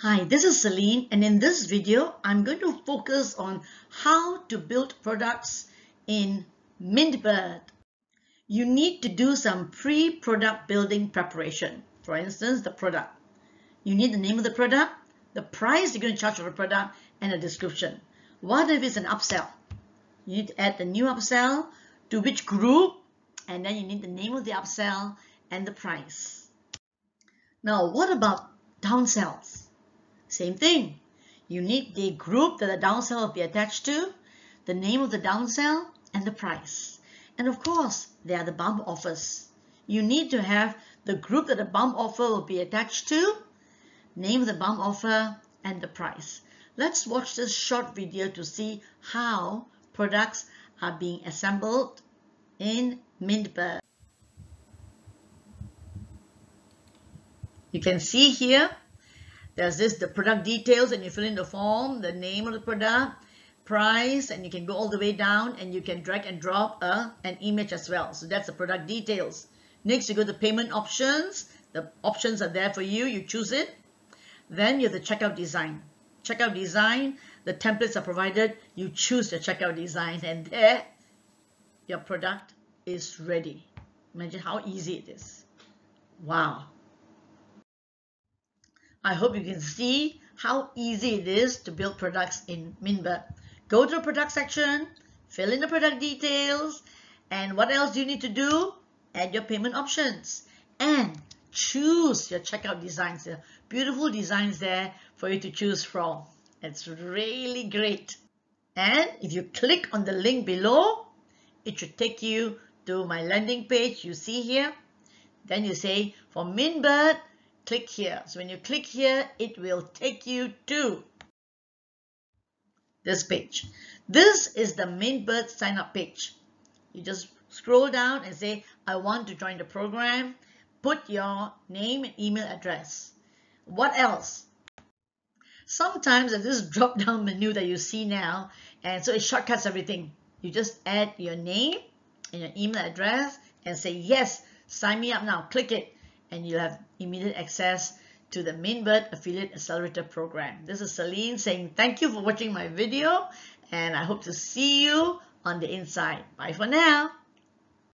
Hi, this is Celine and in this video I'm going to focus on how to build products in Mintbird. You need to do some pre-product building preparation. For instance, the product. You need the name of the product, the price you're going to charge for the product, and a description. What if it's an upsell? You need to add the new upsell, to which group, and then you need the name of the upsell and the price. Now, what about downsells? Same thing. You need the group that the downsell will be attached to, the name of the downsell, and the price. And of course, there are the bump offers. You need to have the group that the bump offer will be attached to, name of the bump offer, and the price. Let's watch this short video to see how products are being assembled in Mintbird. You can see here there's this, the product details and you fill in the form, the name of the product, price, and you can go all the way down and you can drag and drop a, an image as well. So that's the product details. Next, you go to payment options. The options are there for you. You choose it. Then you have the checkout design. Checkout design, the templates are provided. You choose the checkout design and there your product is ready. Imagine how easy it is. Wow. I hope you can see how easy it is to build products in Mintbird. Go to the product section, fill in the product details, and what else do you need to do? Add your payment options and choose your checkout designs. There beautiful designs there for you to choose from. It's really great. And if you click on the link below, it should take you to my landing page you see here. Then you say, for Mintbird, click here. So when you click here, it will take you to this page. This is the Mintbird sign up page. You just scroll down and say, I want to join the program. Put your name and email address. What else? Sometimes there's this drop down menu that you see now, and so it shortcuts everything. You just add your name and your email address and say, yes, sign me up now. Click it and you'll have immediate access to the Mintbird Affiliate Accelerator Program. This is Celine saying thank you for watching my video and I hope to see you on the inside. Bye for now.